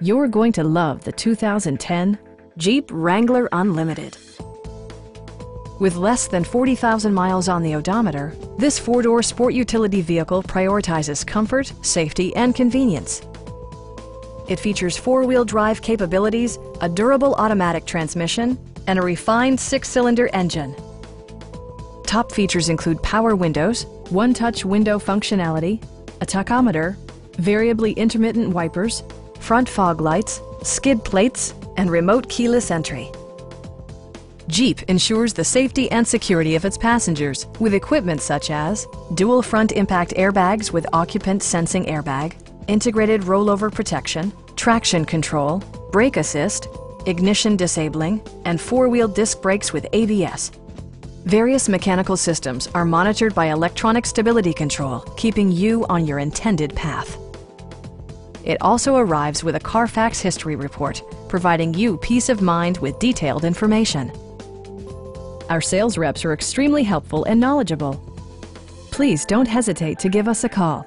You're going to love the 2010 Jeep Wrangler Unlimited. With less than 40,000 miles on the odometer, this four-door sport utility vehicle prioritizes comfort, safety, and convenience. It features four-wheel drive capabilities, a durable automatic transmission, and a refined six-cylinder engine. Top features include power windows, one-touch window functionality, a tachometer, variably intermittent wipers, front fog lights, skid plates, and remote keyless entry. Jeep ensures the safety and security of its passengers with equipment such as dual front impact airbags with occupant sensing airbag, integrated rollover protection, traction control, brake assist, ignition disabling, and four-wheel disc brakes with ABS. Various mechanical systems are monitored by electronic stability control, keeping you on your intended path. It also arrives with a Carfax history report, providing you peace of mind with detailed information. Our sales reps are extremely helpful and knowledgeable. Please don't hesitate to give us a call.